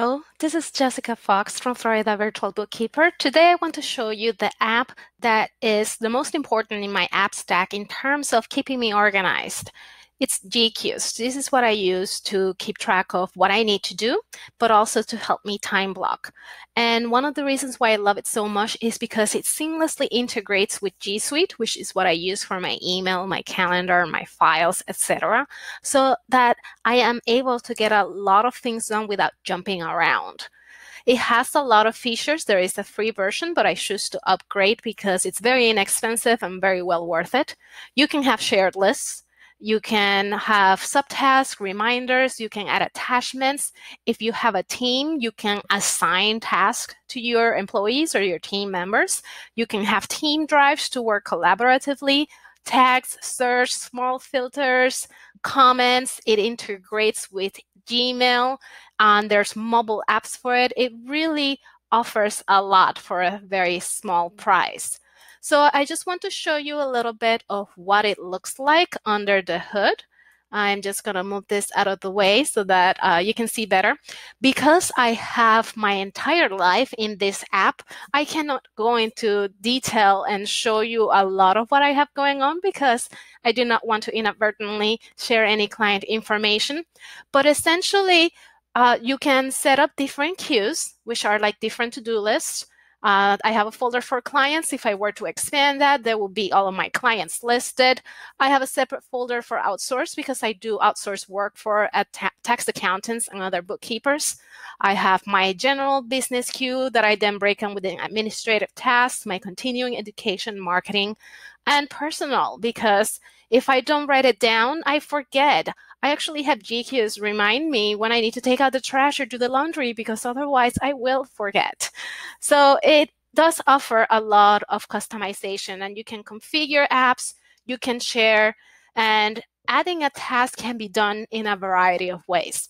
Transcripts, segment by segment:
Oh, this is Jessica Fox from Florida Virtual Bookkeeper. Today I want to show you the app that is the most important in my app stack in terms of keeping me organized. It's GQueues. This is what I use to keep track of what I need to do, but also to help me time block. And one of the reasons why I love it so much is because it seamlessly integrates with G Suite, which is what I use for my email, my calendar, my files, etc., so that I am able to get a lot of things done without jumping around. It has a lot of features. There is a free version, but I choose to upgrade because it's very inexpensive and very well worth it. You can have shared lists. You can have subtasks, reminders, you can add attachments. If you have a team, you can assign tasks to your employees or your team members. You can have team drives to work collaboratively, tags, search, small filters, comments. It integrates with Gmail, and there's mobile apps for it. It really offers a lot for a very small price. So I just want to show you a little bit of what it looks like under the hood. I'm just going to move this out of the way so that uh, you can see better. Because I have my entire life in this app, I cannot go into detail and show you a lot of what I have going on because I do not want to inadvertently share any client information. But essentially, uh, you can set up different queues, which are like different to-do lists. Uh, I have a folder for clients. If I were to expand that, there will be all of my clients listed. I have a separate folder for outsource because I do outsource work for ta tax accountants and other bookkeepers. I have my general business queue that I then break down within administrative tasks, my continuing education, marketing, and personal because if I don't write it down, I forget. I actually have GQueues remind me when I need to take out the trash or do the laundry because otherwise I will forget. So it does offer a lot of customization and you can configure apps, you can share, and adding a task can be done in a variety of ways.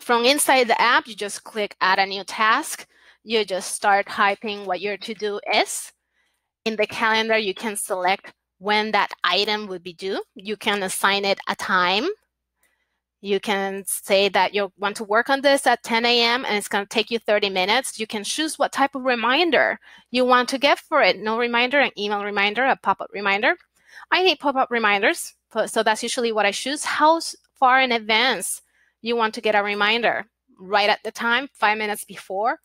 From inside the app, you just click add a new task. You just start typing what your to-do is. In the calendar, you can select when that item would be due. You can assign it a time. You can say that you want to work on this at 10 a.m. and it's going to take you 30 minutes. You can choose what type of reminder you want to get for it. No reminder, an email reminder, a pop-up reminder. I need pop-up reminders, so that's usually what I choose. How far in advance you want to get a reminder? Right at the time, five minutes before.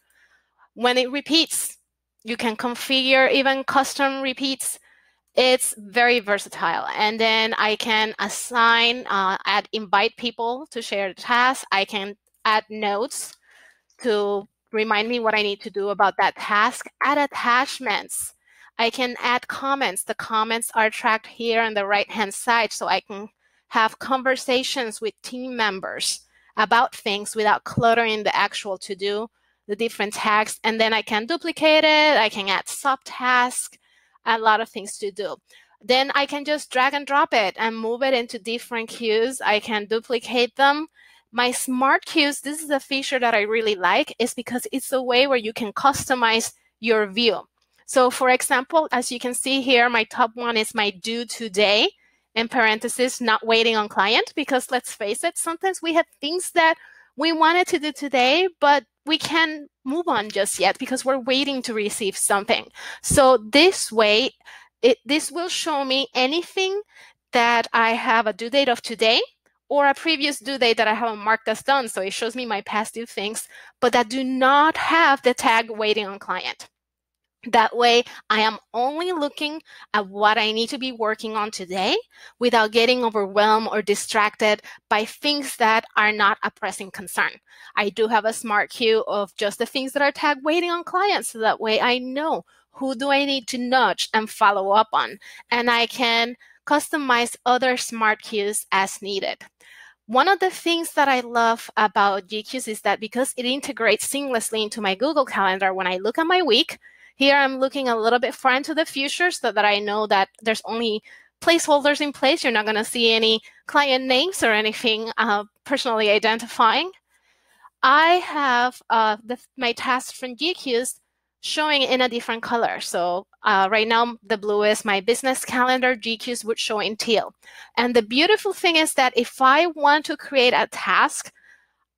When it repeats, you can configure even custom repeats it's very versatile. And then I can assign, uh, add, invite people to share the task. I can add notes to remind me what I need to do about that task. Add attachments. I can add comments. The comments are tracked here on the right hand side so I can have conversations with team members about things without cluttering the actual to do, the different tags. And then I can duplicate it. I can add subtasks a lot of things to do. Then I can just drag and drop it and move it into different queues. I can duplicate them. My smart queues, this is a feature that I really like, is because it's a way where you can customize your view. So for example, as you can see here, my top one is my due today in parentheses, not waiting on client, because let's face it, sometimes we have things that we wanted to do today, but we can't move on just yet because we're waiting to receive something. So this way, it, this will show me anything that I have a due date of today or a previous due date that I haven't marked as done. So it shows me my past due things, but that do not have the tag waiting on client. That way, I am only looking at what I need to be working on today without getting overwhelmed or distracted by things that are not a pressing concern. I do have a smart queue of just the things that are tagged waiting on clients. So that way, I know who do I need to nudge and follow up on. And I can customize other smart queues as needed. One of the things that I love about GQueues is that because it integrates seamlessly into my Google Calendar, when I look at my week, here I'm looking a little bit far into the future so that I know that there's only placeholders in place. You're not going to see any client names or anything uh, personally identifying. I have uh, the, my tasks from GQueues showing in a different color. So uh, right now, the blue is my business calendar. GQueues would show in teal. And the beautiful thing is that if I want to create a task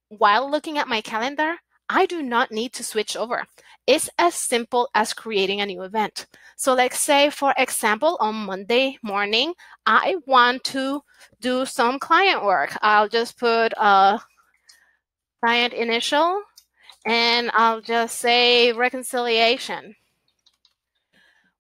while looking at my calendar, I do not need to switch over. It's as simple as creating a new event. So let's say, for example, on Monday morning, I want to do some client work. I'll just put a client initial and I'll just say reconciliation.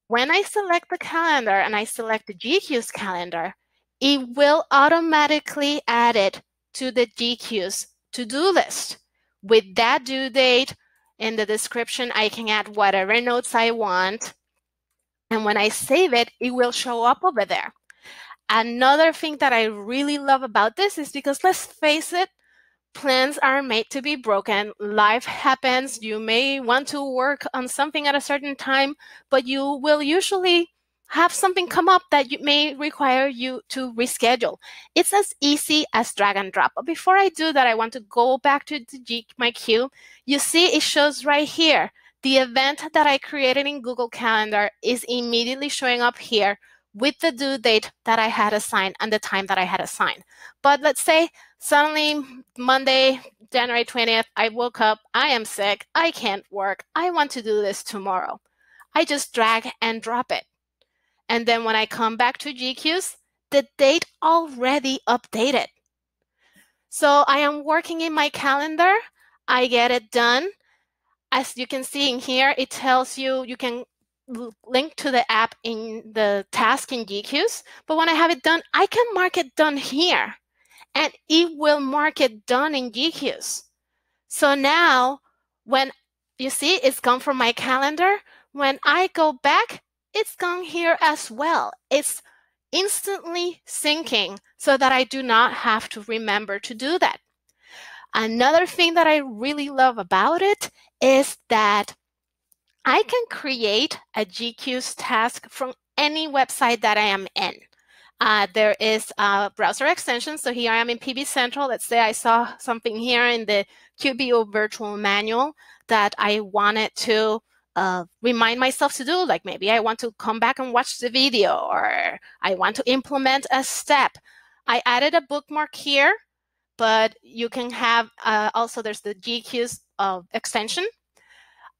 When I select the calendar and I select the GQueues calendar, it will automatically add it to the GQueues to-do list. With that due date in the description, I can add whatever notes I want. And when I save it, it will show up over there. Another thing that I really love about this is because let's face it, plans are made to be broken. Life happens. You may want to work on something at a certain time, but you will usually have something come up that you may require you to reschedule. It's as easy as drag and drop. But before I do that, I want to go back to my queue. You see it shows right here. The event that I created in Google Calendar is immediately showing up here with the due date that I had assigned and the time that I had assigned. But let's say suddenly Monday, January 20th, I woke up, I am sick, I can't work, I want to do this tomorrow. I just drag and drop it. And then when I come back to GQueues, the date already updated. So I am working in my calendar. I get it done. As you can see in here, it tells you you can link to the app in the task in GQueues. But when I have it done, I can mark it done here and it will mark it done in GQueues. So now when you see it's gone from my calendar, when I go back, it's gone here as well. It's instantly syncing so that I do not have to remember to do that. Another thing that I really love about it is that I can create a GQueues task from any website that I am in. Uh, there is a browser extension. So here I am in PB Central. Let's say I saw something here in the QBO virtual manual that I wanted to uh, remind myself to do. Like maybe I want to come back and watch the video or I want to implement a step. I added a bookmark here, but you can have uh, also there's the GQueues uh, extension.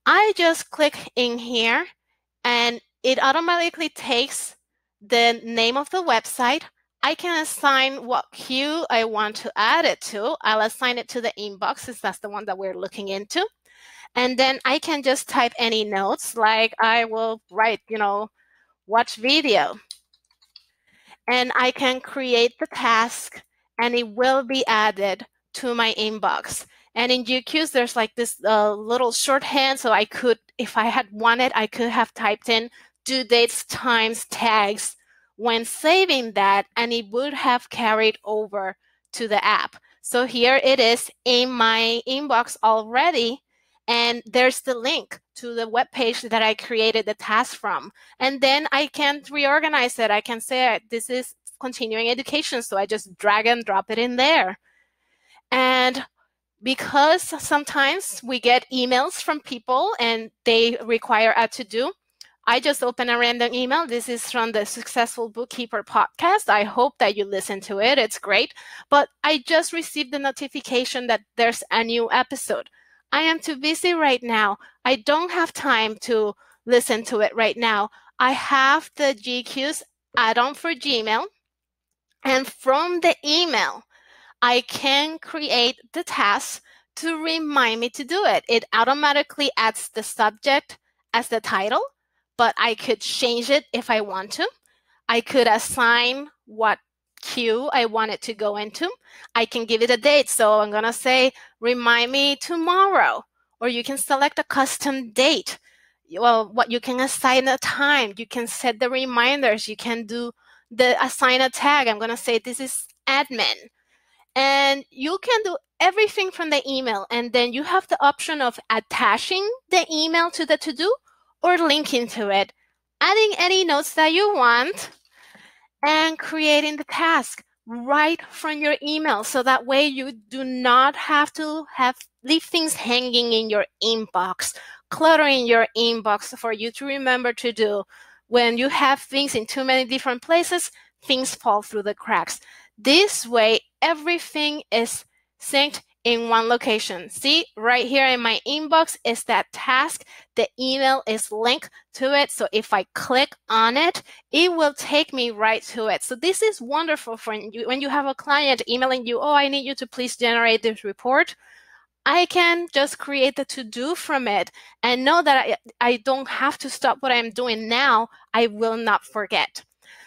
I just click in here and it automatically takes the name of the website. I can assign what queue I want to add it to. I'll assign it to the inbox since that's the one that we're looking into. And then I can just type any notes like I will write, you know, watch video. And I can create the task and it will be added to my inbox. And in GQueues, there's like this uh, little shorthand. So I could, if I had wanted, I could have typed in due dates, times, tags when saving that, and it would have carried over to the app. So here it is in my inbox already. And there's the link to the web page that I created the task from. And then I can reorganize it. I can say this is continuing education. So I just drag and drop it in there. And because sometimes we get emails from people and they require a to do, I just open a random email. This is from the Successful Bookkeeper podcast. I hope that you listen to it. It's great. But I just received the notification that there's a new episode. I am too busy right now. I don't have time to listen to it right now. I have the GQueues add on for Gmail. And from the email, I can create the task to remind me to do it. It automatically adds the subject as the title, but I could change it if I want to. I could assign what queue I want it to go into. I can give it a date. So I'm going to say, remind me tomorrow. Or you can select a custom date. Well, what you can assign a time. You can set the reminders. You can do the assign a tag. I'm going to say this is admin. And you can do everything from the email. And then you have the option of attaching the email to the to do or linking to it, adding any notes that you want and creating the task right from your email. So that way you do not have to have leave things hanging in your inbox cluttering your inbox for you to remember to do. When you have things in too many different places things fall through the cracks. This way everything is synced in one location. See, right here in my inbox is that task. The email is linked to it. So if I click on it, it will take me right to it. So this is wonderful for you when you have a client emailing you, oh, I need you to please generate this report. I can just create the to do from it and know that I, I don't have to stop what I'm doing now. I will not forget.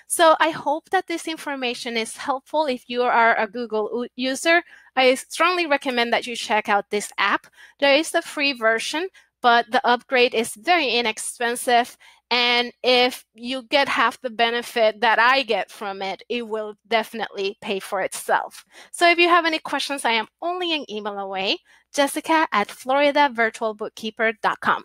So I hope that this information is helpful if you are a Google user. I strongly recommend that you check out this app. There is a free version, but the upgrade is very inexpensive. And if you get half the benefit that I get from it, it will definitely pay for itself. So if you have any questions, I am only an email away. Jessica at floridavirtualbookkeeper.com.